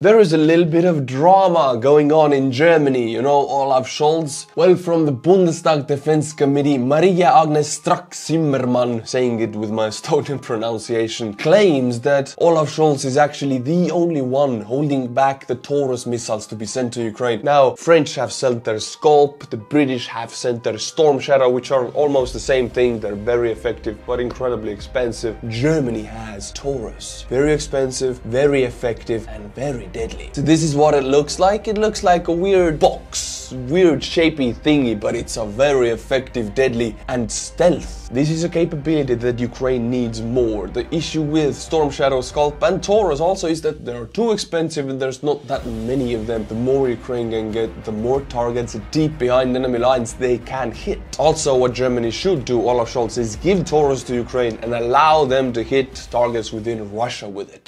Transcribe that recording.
There is a little bit of drama going on in Germany, you know, Olaf Scholz. Well, from the Bundestag Defense Committee, Maria Agnes Strack-Zimmermann, saying it with my Estonian pronunciation, claims that Olaf Scholz is actually the only one holding back the Taurus missiles to be sent to Ukraine. Now, French have sent their Scalp, the British have sent their Storm Shadow, which are almost the same thing. They're very effective, but incredibly expensive. Germany has Taurus. Very expensive, very effective, and very deadly. So this is what it looks like. It looks like a weird box, weird shapy thingy, but it's a very effective, deadly, and stealth. This is a capability that Ukraine needs more. The issue with Storm Shadow, Scalp, and Taurus also is that they're too expensive and there's not that many of them. The more Ukraine can get, the more targets deep behind enemy lines they can hit. Also, what Germany should do, Olaf Scholz, is give Taurus to Ukraine and allow them to hit targets within Russia with it.